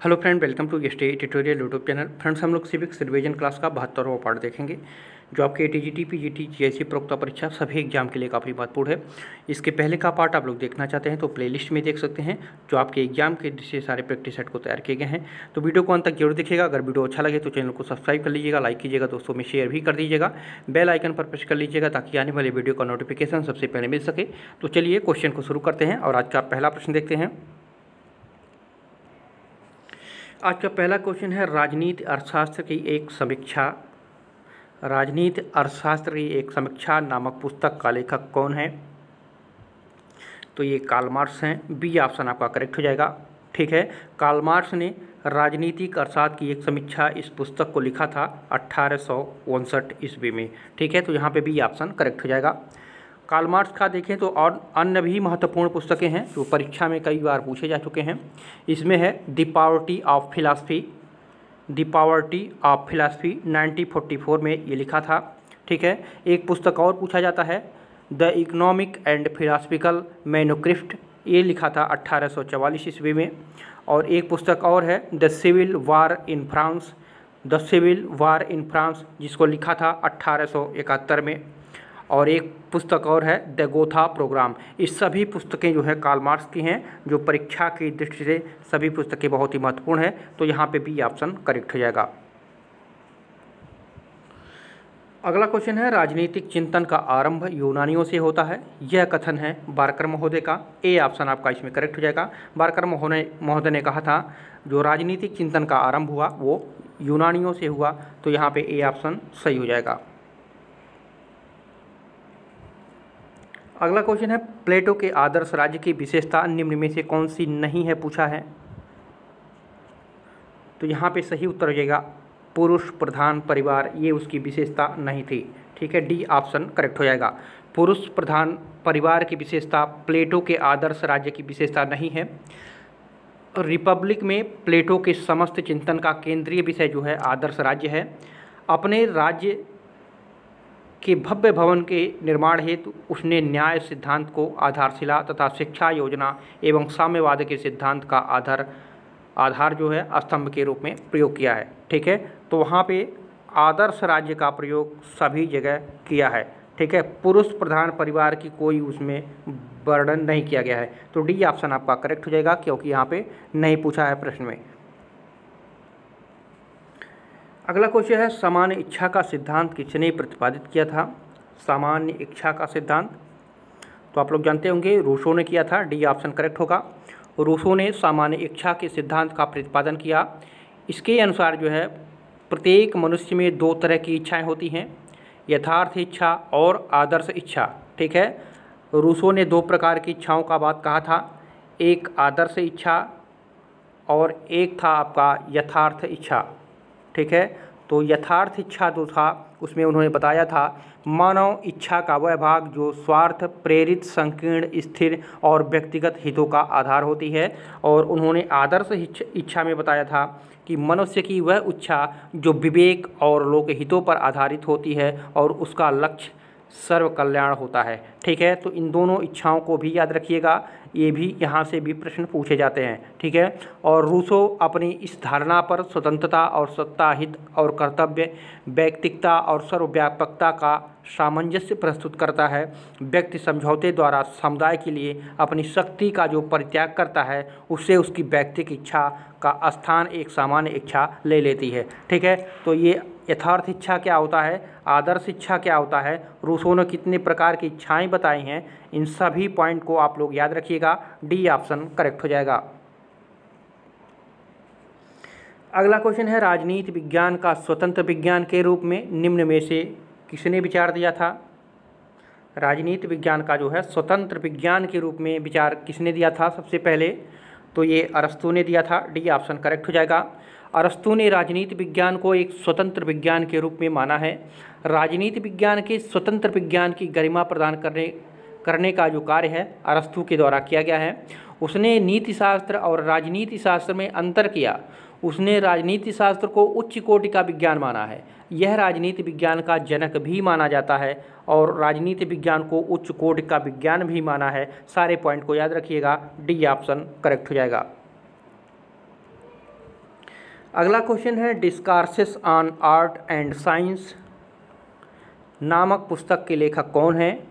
Hello friend welcome to stay tutorial YouTube channel friends हम लोग civics revision class का बहत्तरवा part देखेंगे, जो आपके A T G T P G T G S C प्रोक्ता परीक्षा सभी एग्ज़ाम के लिए काफ़ी महत्वपूर्ण है। इसके पहले का पार्ट आप लोग देखना चाहते हैं तो प्लेलिस्ट में देख सकते हैं, जो आपके एग्ज़ाम के से सारे प्रैक्टिस सेट को तैयार किए गए हैं। तो वीडियो को अंत तक ज़रूर देखिएगा। अगर वीडियो अच्छा लगे तो चैनल को सब्सक्राइब कर लीजिएगा लाइक कीजिएगा, दोस्तों में शेयर भी कर दीजिएगा। बेल आइकन पर प्रेस कर लीजिएगा, ताकि आने वाले वीडियो का नोटिफिकेशन सबसे पहले मिल सके। तो चलिए क्वेश्चन को शुरू करते हैं, और आज का पहला प्रश्न देखते हैं। आज का पहला क्वेश्चन है राजनीति अर्थशास्त्र की एक समीक्षा। राजनीति अर्थशास्त्र की एक समीक्षा नामक पुस्तक का लेखक कौन है? तो ये कालमार्स हैं। बी ऑप्शन आपका करेक्ट हो जाएगा। ठीक है। कालमार्स ने राजनीतिक अर्थशास्त्र की एक समीक्षा इस पुस्तक को लिखा था अट्ठारह ईस्वी में। ठीक है तो यहाँ पे बी ऑप्शन करेक्ट हो जाएगा। कार्ल मार्क्स का देखें तो और अन्य भी महत्वपूर्ण पुस्तकें हैं जो परीक्षा में कई बार पूछे जा चुके हैं। इसमें है the poverty of philosophy the poverty of philosophy 1944 में ये लिखा था। ठीक है, एक पुस्तक और पूछा जाता है। The economic and philosophical manuscript ये लिखा था अट्ठारह ईस्वी में। और एक पुस्तक और है the civil war in France the civil war in France जिसको लिखा था अट्ठारह में। और एक पुस्तक और है, द गोथा प्रोग्राम। इस सभी पुस्तकें जो है कार्ल मार्क्स की हैं, जो परीक्षा की दृष्टि से सभी पुस्तकें बहुत ही महत्वपूर्ण हैं तो यहाँ पे बी ऑप्शन करेक्ट हो जाएगा। अगला क्वेश्चन है, राजनीतिक चिंतन का आरंभ यूनानियों से होता है। यह कथन है बारकर महोदय का। ए ऑप्शन आपका इसमें करेक्ट हो जाएगा। बारकर महोदय महोदय ने कहा था, जो राजनीतिक चिंतन का आरंभ हुआ, वो यूनानियों से हुआ तो यहाँ पे ए ऑप्शन सही हो जाएगा। अगला क्वेश्चन है, प्लेटो के आदर्श राज्य की विशेषता निम्न में से कौन सी नहीं है पूछा है? तो यहाँ पे सही उत्तर हो जाएगा पुरुष प्रधान परिवार, ये उसकी विशेषता नहीं थी। ठीक है डी ऑप्शन करेक्ट हो जाएगा। पुरुष प्रधान परिवार की विशेषता, प्लेटो के आदर्श राज्य की विशेषता नहीं है। रिपब्लिक में प्लेटो के समस्त चिंतन का केंद्रीय विषय जो है, आदर्श राज्य है। अपने राज्य कि भव्य भवन के निर्माण हेतु उसने न्याय सिद्धांत को आधारशिला तथा शिक्षा योजना एवं साम्यवाद के सिद्धांत का आधार आधार जो है, स्तंभ के रूप में प्रयोग किया है। ठीक है? तो वहाँ पे आदर्श राज्य का प्रयोग सभी जगह किया है। ठीक है? पुरुष प्रधान परिवार की कोई उसमें वर्णन नहीं किया गया है। तो डी ऑप्शन आपका करेक्ट हो जाएगा, क्योंकि यहाँ पे नहीं पूछा है प्रश्न में। अगला क्वेश्चन है, सामान्य इच्छा का सिद्धांत किसने प्रतिपादित किया था? सामान्य इच्छा का सिद्धांत। तो आप लोग जानते होंगे, रूसो ने किया था, डी ऑप्शन करेक्ट होगा। रूसो ने सामान्य इच्छा के सिद्धांत का प्रतिपादन किया। इसके अनुसार जो है, प्रत्येक मनुष्य में दो तरह की इच्छाएँ होती हैं, यथार्थ इच्छा और आदर्श इच्छा। ठीक है? रूसो ने दो प्रकार की इच्छाओं का बात कहा था, एक आदर्श इच्छा और एक था आपका यथार्थ इच्छा। ठीक है? तो यथार्थ इच्छा जो था, उसमें उन्होंने बताया था, मानव इच्छा का वह भाग जो स्वार्थ, प्रेरित, संकीर्ण, स्थिर और व्यक्तिगत हितों का आधार होती है। और उन्होंने आदर्श इच्छा में बताया था कि मनुष्य की वह इच्छा जो विवेक और लोक हितों पर आधारित होती है और उसका लक्ष्य सर्व कल्याण होता है। ठीक है? तो इन दोनों इच्छाओं को भी याद रखिएगा। ये भी यहाँ से भी प्रश्न पूछे जाते हैं, ठीक है? और रूसो अपनी इस धारणा पर स्वतंत्रता और सत्ताहित और कर्तव्य, व्यक्तिकता और सर्वव्यापकता का सामंजस्य प्रस्तुत करता है। व्यक्ति समझौते द्वारा समुदाय के लिए अपनी शक्ति का जो परित्याग करता है, उससे उसकी व्यक्तिक इच्छा का स्थान एक सामान्य इच्छा ले लेती है, ठीक है? तो ये यथार्थ इच्छा क्या होता है? आदर्श इच्छा क्या होता है? रूसो ने कितने प्रकार की इच्छाएँ बताई हैं? इन सभी पॉइंट को आप लोग याद रखिएगा। डी ऑप्शन करेक्ट हो जाएगा। अगला क्वेश्चन है राजनीति विज्ञान का स्वतंत्र विज्ञान के रूप में निम्न में से किसने विचार दिया था? राजनीति विज्ञान का जो है स्वतंत्र विज्ञान के रूप में विचार किसने दिया था सबसे पहले? तो ये अरस्तु ने दिया था। डी ऑप्शन करेक्ट हो जाएगा। अरस्तु ने राजनीति विज्ञान को एक स्वतंत्र विज्ञान के रूप में माना है। राजनीति विज्ञान के स्वतंत्र विज्ञान की गरिमा प्रदान करने करने का जो कार्य है, अरस्तु के द्वारा किया गया है। उसने नीति शास्त्र और राजनीति शास्त्र में अंतर किया। उसने राजनीति शास्त्र को उच्च कोटि का विज्ञान माना है। यह राजनीति विज्ञान का जनक भी माना जाता है और राजनीति विज्ञान को उच्च कोटि का विज्ञान भी माना है। सारे पॉइंट को याद रखिएगा। डी ऑप्शन करेक्ट हो जाएगा। अगला क्वेश्चन है, discourses on art and science. नामक पुस्तक के लेखक कौन हैं?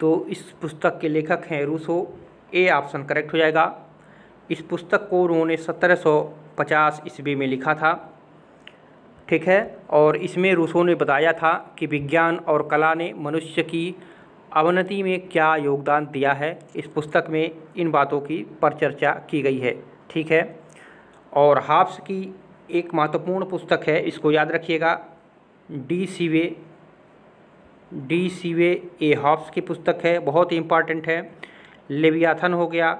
तो इस पुस्तक के लेखक हैं रूसो। ए ऑप्शन करेक्ट हो जाएगा। इस पुस्तक को उन्होंने 1750 ईस्वी में लिखा था। ठीक है? और इसमें रूसो ने बताया था कि विज्ञान और कला ने मनुष्य की अवनति में क्या योगदान दिया है। इस पुस्तक में इन बातों की परचर्चा की गई है। ठीक है? और हाफ्स की एक महत्वपूर्ण पुस्तक है, इसको याद रखिएगा। डी सीवे डी सीवे ए हॉफ्स की पुस्तक है, बहुत ही इंपॉर्टेंट है। लेवियाथन हो गया।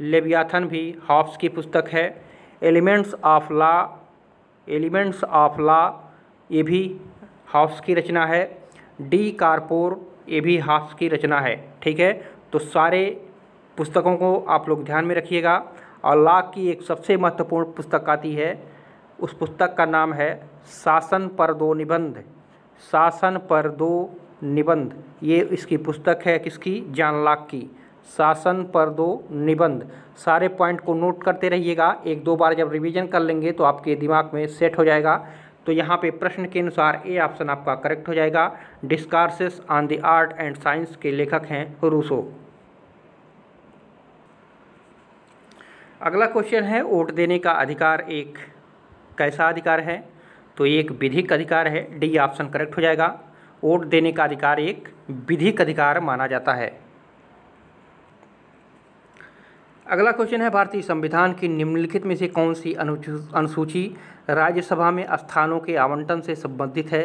लेवियाथन भी हॉफ्स की पुस्तक है। Elements of law, elements of law, ये भी हॉफ्स की रचना है। डी कारपोर, ये भी हॉफ्स की रचना है, ठीक है? तो सारे पुस्तकों को आप लोग ध्यान में रखिएगा। और लॉ की एक सबसे महत्वपूर्ण पुस्तक आती है। उस पुस्तक का नाम है शासन पर दो निबंध। शासन पर दो निबंध। ये इसकी पुस्तक है किसकी? जान लाक की। शासन पर दो निबंध। सारे पॉइंट को नोट करते रहिएगा। एक दो बार जब रिवीजन कर लेंगे तो आपके दिमाग में सेट हो जाएगा। तो यहाँ पे प्रश्न के अनुसार ए ऑप्शन आपका करेक्ट हो जाएगा। Discourses on the art and science के लेखक हैं रूसो अगला क्वेश्चन है, वोट देने का अधिकार एक कैसा अधिकार है? तो एक विधिक अधिकार है, डी ऑप्शन करेक्ट हो जाएगा। वोट देने का अधिकार एक विधिक अधिकार माना जाता है। अगला क्वेश्चन है, भारतीय संविधान की निम्नलिखित में से कौन सी अनुसूची राज्यसभा में स्थानों के आवंटन से संबंधित है?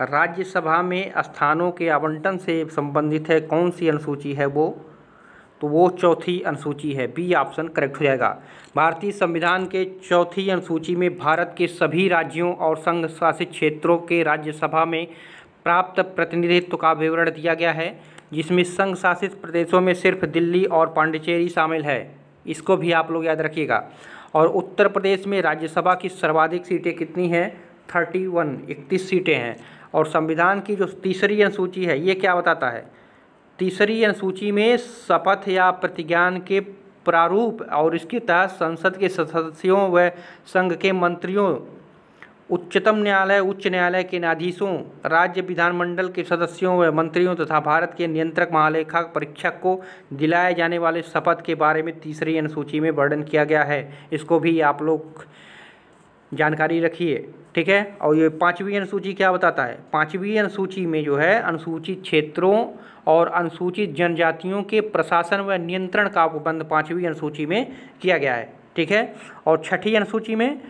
राज्यसभा में स्थानों के आवंटन से संबंधित है, कौन सी अनुसूची है वो? तो वो चौथी अनुसूची है, बी ऑप्शन करेक्ट हो जाएगा। भारतीय संविधान के चौथी अनुसूची में भारत के सभी राज्यों और संघ शासित क्षेत्रों के राज्यसभा में प्राप्त प्रतिनिधित्व का विवरण दिया गया है, जिसमें संघ शासित प्रदेशों में सिर्फ़ दिल्ली और पांडिचेरी शामिल है। इसको भी आप लोग याद रखिएगा। और उत्तर प्रदेश में राज्यसभा की सर्वाधिक सीटें कितनी हैं? थर्टी वन, इकतीस सीटें हैं। और संविधान की जो तीसरी अनुसूची है, ये क्या बताता है? तीसरी अनुसूची में शपथ या प्रतिज्ञान के प्रारूप और इसके तहत संसद के सदस्यों व संघ के मंत्रियों, उच्चतम न्यायालय, उच्च न्यायालय के न्यायाधीशों, राज्य विधानमंडल के सदस्यों व मंत्रियों तथा भारत के नियंत्रक महालेखा परीक्षक को दिलाए जाने वाले शपथ के बारे में तीसरी अनुसूची में वर्णन किया गया है। इसको भी आप लोग जानकारी रखिए, ठीक है? और ये पाँचवीं अनुसूची क्या बताता है? पाँचवीं अनुसूची में जो है, अनुसूचित क्षेत्रों और अनुसूचित जनजातियों के प्रशासन व नियंत्रण का उपबंध पाँचवीं अनुसूची में किया गया है, ठीक है? और छठी अनुसूची में,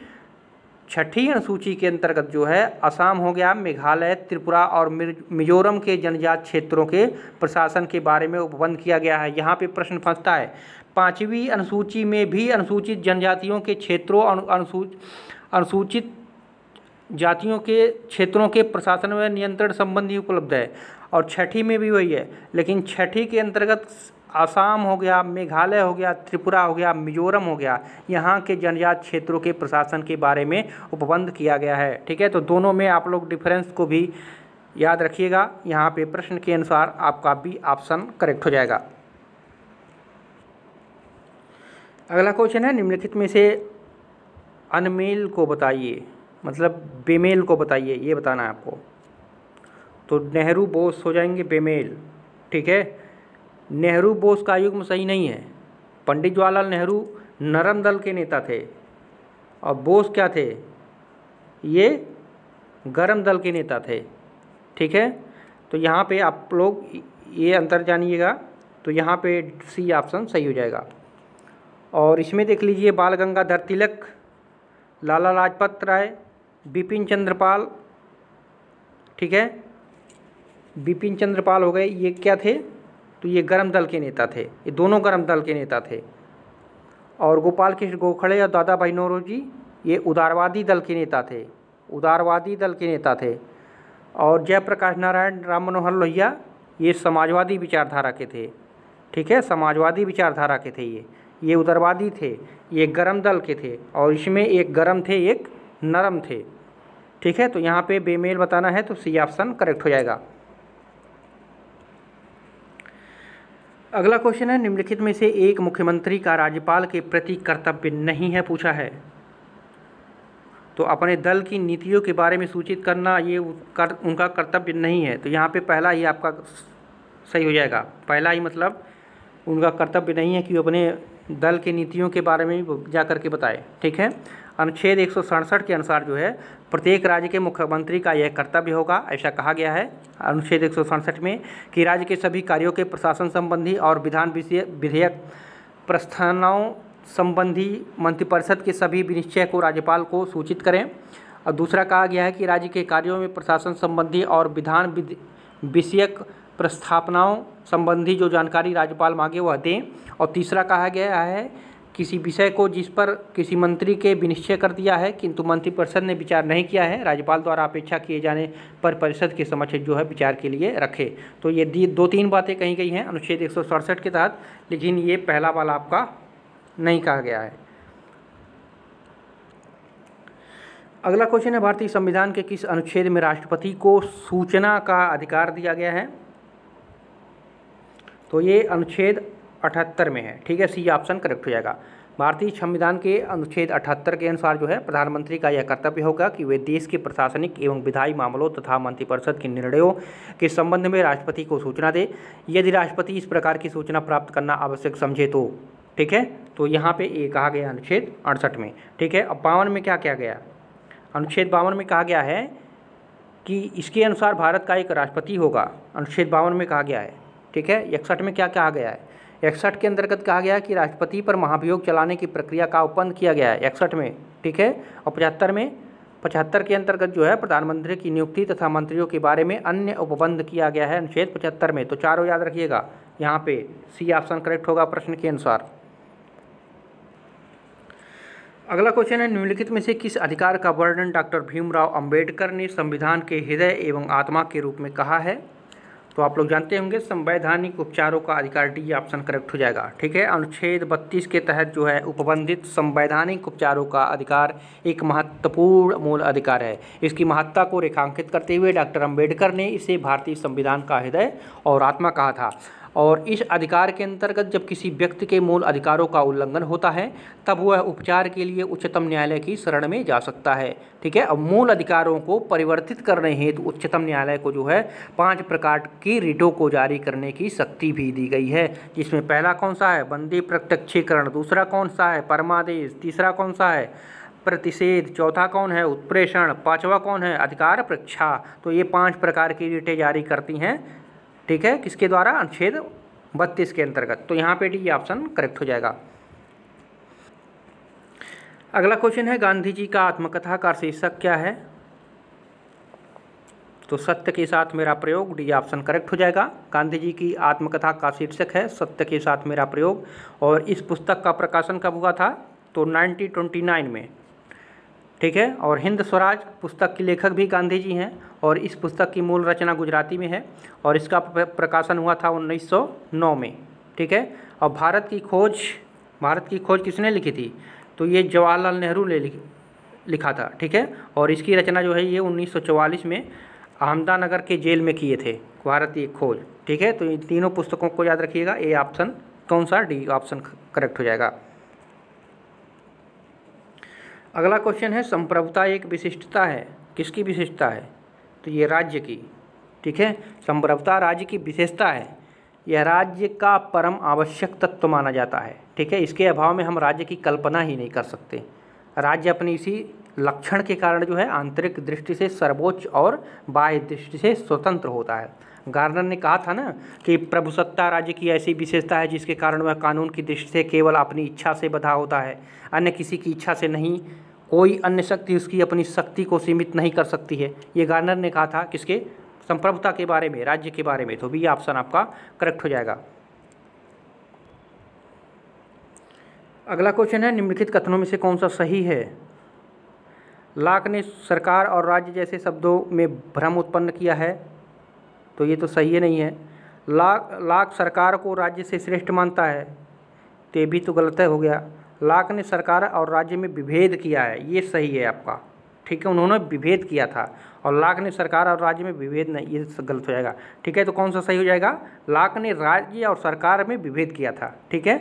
छठी अनुसूची के अंतर्गत जो है, असम हो गया, मेघालय, त्रिपुरा और मिजोरम के जनजात क्षेत्रों के प्रशासन के बारे में उपबंध किया गया है। यहाँ पे प्रश्न फंसता है, पाँचवीं अनुसूची में भी अनुसूचित जनजातियों के क्षेत्रों अनुसूचित जातियों के क्षेत्रों के प्रशासन व नियंत्रण संबंधी उपलब्ध है और छठी में भी वही है। लेकिन छठी के अंतर्गत आसाम हो गया, मेघालय हो गया, त्रिपुरा हो गया, मिजोरम हो गया, यहाँ के जनजात क्षेत्रों के प्रशासन के बारे में उपबंध किया गया है। ठीक है तो दोनों में आप लोग डिफरेंस को भी याद रखिएगा। यहाँ पे प्रश्न के अनुसार आपका बी ऑप्शन करेक्ट हो जाएगा। अगला क्वेश्चन है, निम्नलिखित में से अनमेल को बताइए मतलब बेमेल को बताइए, ये बताना है आपको। तो नेहरू बोस हो जाएँगे बेमेल, ठीक है? नेहरू बोस का युग्म सही नहीं है। पंडित जवाहरलाल नेहरू नरम दल के नेता थे। और बोस क्या थे? ये गरम दल के नेता थे, ठीक है? तो यहाँ पे आप लोग ये अंतर जानिएगा तो यहाँ पे सी ऑप्शन सही हो जाएगा। और इसमें देख लीजिए, बाल गंगाधर तिलक लाला लाजपत राय, बिपिन चंद्रपाल, ठीक है? बिपिन चंद्रपाल हो गए, ये क्या थे? तो ये गर्म दल के नेता थे। ये दोनों गर्म दल के नेता थे। और गोपाल कृष्ण गोखड़े और दादा भाई नौरोजी ये उदारवादी दल के नेता थे। उदारवादी दल के नेता थे। और जयप्रकाश नारायण, राम मनोहर लोहिया, ये समाजवादी विचारधारा के थे। ठीक है? समाजवादी विचारधारा के थे ये। ये उदारवादी थे ये गर्म दल के थे और इसमें एक गर्म थे एक नरम थे। ठीक है तो यहाँ पे बेमेल बताना है तो सी ऑप्शन करेक्ट हो जाएगा। अगला क्वेश्चन है निम्नलिखित में से एक मुख्यमंत्री का राज्यपाल के प्रति कर्तव्य नहीं है पूछा है। तो अपने दल की नीतियों के बारे में सूचित करना ये कर, उनका कर्तव्य नहीं है। तो यहाँ पे पहला ही आपका सही हो जाएगा। पहला ही मतलब उनका कर्तव्य नहीं है कि वो अपने दल की नीतियों के बारे में भी जा करके बताए, ठीक है? अनुच्छेद एक सौ सड़सठ के अनुसार जो है, प्रत्येक राज्य के मुख्यमंत्री का यह कर्तव्य होगा, ऐसा कहा गया है। अनुच्छेद एक सौ सड़सठ में कि राज्य के सभी कार्यों के प्रशासन संबंधी और विधान विधेयक प्रस्थानों संबंधी मंत्रिपरिषद के सभी विनिश्चय को राज्यपाल को सूचित करें। और दूसरा कहा गया है कि राज्य के कार्यों में प्रशासन संबंधी और विधान विषयक प्रस्थापनाओं संबंधी जो जानकारी राज्यपाल मांगे वह दें। और तीसरा कहा गया है, किसी विषय को जिस पर किसी मंत्री के विनिश्चय कर दिया है, किंतु मंत्रिपरिषद ने विचार नहीं किया है, राज्यपाल द्वारा अपेक्षा किए जाने पर परिषद के समक्ष जो है विचार के लिए रखे। तो ये दो तीन बातें कही गई हैं, अनुच्छेद एक सौ सड़सठ के तहत, लेकिन ये पहला वाला आपका नहीं कहा गया है। अगला क्वेश्चन है, भारतीय संविधान के किस अनुच्छेद में राष्ट्रपति को सूचना का अधिकार दिया गया है? तो ये अनुच्छेद अठहत्तर में है, ठीक है? सी ऑप्शन करेक्ट हो जाएगा। भारतीय संविधान के अनुच्छेद अठहत्तर के अनुसार जो है, प्रधानमंत्री का यह कर्तव्य होगा कि वे देश के प्रशासनिक एवं विधायी मामलों तथा मंत्रिपरिषद के निर्णयों के संबंध में राष्ट्रपति को सूचना दे। यदि राष्ट्रपति इस प्रकार की सूचना प्राप्त करना आवश्यक समझे तो ठीक है? तो यहाँ पे ये कहा गया अनुच्छेद अड़सठ में, ठीक है? अब बावन में क्या क्या गया? अनुच्छेद बावन में कहा गया है कि इसके अनुसार भारत का एक राष्ट्रपति होगा। अनुच्छेद बावन में कहा गया है। ठीक है? इकसठ में क्या कहा गया है? इकसठ के अंतर्गत कहा गया कि राष्ट्रपति पर महाभियोग चलाने की प्रक्रिया का उपबंध किया गया है। इकसठ में, ठीक है? और पचहत्तर में, पचहत्तर के अंतर्गत जो है, प्रधानमंत्री की नियुक्ति तथा मंत्रियों के बारे में अन्य उपबंध किया गया है, अनुच्छेद पचहत्तर में। तो चारों याद रखिएगा। यहाँ पे सी ऑप्शन करेक्ट होगा प्रश्न के अनुसार। अगला क्वेश्चन है, निम्नलिखित में से किस अधिकार का वर्णन डॉक्टर भीमराव अंबेडकर ने संविधान के हृदय एवं आत्मा के रूप में कहा है? तो आप लोग जानते होंगे, संवैधानिक उपचारों का अधिकार डी ऑप्शन करेक्ट हो जाएगा, ठीक है? अनुच्छेद 32 के तहत जो है, उपबंधित संवैधानिक उपचारों का अधिकार एक महत्वपूर्ण मूल अधिकार है। इसकी महत्ता को रेखांकित करते हुए डॉक्टर अंबेडकर ने इसे भारतीय संविधान का हृदय और आत्मा कहा था। और इस अधिकार के अंतर्गत जब किसी व्यक्ति के मूल अधिकारों का उल्लंघन होता है, तब वह उपचार के लिए उच्चतम न्यायालय की शरण में जा सकता है। ठीक है? अब मूल अधिकारों को परिवर्तित करने हेतु उच्चतम न्यायालय को जो है पाँच प्रकार की रिटों को जारी करने की शक्ति भी दी गई है। जिसमें पहला कौन सा है? बंदी प्रत्यक्षीकरण। दूसरा कौन सा है? परमादेश। तीसरा कौन सा है? प्रतिषेध। चौथा कौन है? उत्प्रेषण। पांचवा कौन है? अधिकार परीक्षा। तो ये पाँच प्रकार की रिटें जारी करती हैं। ठीक है? किसके द्वारा? अनुच्छेद बत्तीस के अंतर्गत। तो यहाँ पे डी ऑप्शन करेक्ट हो जाएगा। अगला क्वेश्चन है गांधी जी का आत्मकथा का शीर्षक क्या है? तो सत्य के साथ मेरा प्रयोग डी ऑप्शन करेक्ट हो जाएगा। गांधी जी की आत्मकथा का शीर्षक है, सत्य के साथ मेरा प्रयोग। और इस पुस्तक का प्रकाशन कब हुआ था? तो 1929 में। ठीक है? और हिंद स्वराज पुस्तक के लेखक भी गांधी जी हैं और इस पुस्तक की मूल रचना गुजराती में है और इसका प्रकाशन हुआ था 1909 में, ठीक है? और भारत की खोज, भारत की खोज किसने लिखी थी? तो ये जवाहरलाल नेहरू ने लिखा था, ठीक है? और इसकी रचना जो है ये 1944 में अहमदानगर के जेल में किए थे, भारतीय खोज, ठीक है? तो इन तीनों पुस्तकों को याद रखिएगा, ए ऑप्शन, कौन सा? डी ऑप्शन करेक्ट हो जाएगा। अगला क्वेश्चन है, संप्रभुता एक विशिष्टता है। किसकी विशिष्टता है? तो ये राज्य की। ठीक है? संप्रभुता राज्य की विशेषता है। यह राज्य का परम आवश्यक तत्व माना जाता है। ठीक है? इसके अभाव में हम राज्य की कल्पना ही नहीं कर सकते। राज्य अपनी इसी लक्षण के कारण जो है, आंतरिक दृष्टि से सर्वोच्च और बाह्य दृष्टि से स्वतंत्र होता है। गार्नर ने कहा था ना कि प्रभुसत्ता राज्य की ऐसी विशेषता है जिसके कारण वह कानून की दृष्टि से केवल अपनी इच्छा से बधा होता है। अन्य किसी की इच्छा से नहीं, कोई अन्य शक्ति उसकी अपनी शक्ति को सीमित नहीं कर सकती है। ये गार्नर ने कहा था किसके? संप्रभुता के बारे में, राज्य के बारे में। तो भी ये ऑप्शन आपका करेक्ट हो जाएगा। अगला क्वेश्चन है, निम्नलिखित कथनों में से कौन सा सही है? लाक ने सरकार और राज्य जैसे शब्दों में भ्रम उत्पन्न किया है। तो ये तो सही है नहीं है। लाख लाख सरकार को राज्य से श्रेष्ठ मानता है तो ये भी तो गलत है, हो गया। लाख ने सरकार और राज्य में विभेद किया है, ये सही है आपका। ठीक है, उन्होंने विभेद किया था और लाख ने सरकार और राज्य में विभेद नहीं, ये गलत हो जाएगा। ठीक है तो कौन सा सही हो जाएगा? लाख ने राज्य और सरकार में विभेद किया था, ठीक है?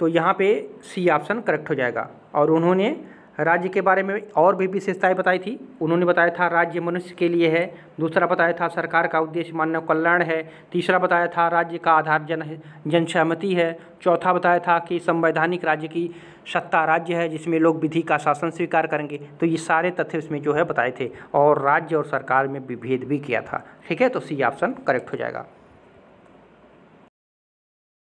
तो यहाँ पे सी ऑप्शन करेक्ट हो जाएगा और उन्होंने राज्य के बारे में और भी विशेषताएँ बताई थी। उन्होंने बताया था, राज्य मनुष्य के लिए है। दूसरा बताया था, सरकार का उद्देश्य मानव कल्याण है। तीसरा बताया था, राज्य का आधार जन, जनसहमति है। चौथा बताया था कि संवैधानिक राज्य की सत्ता राज्य है, जिसमें लोग विधि का शासन स्वीकार करेंगे। तो ये सारे तथ्य इसमें जो है बताए थे और राज्य और सरकार में विभेद भी किया था। ठीक है तो सी ऑप्शन करेक्ट हो जाएगा।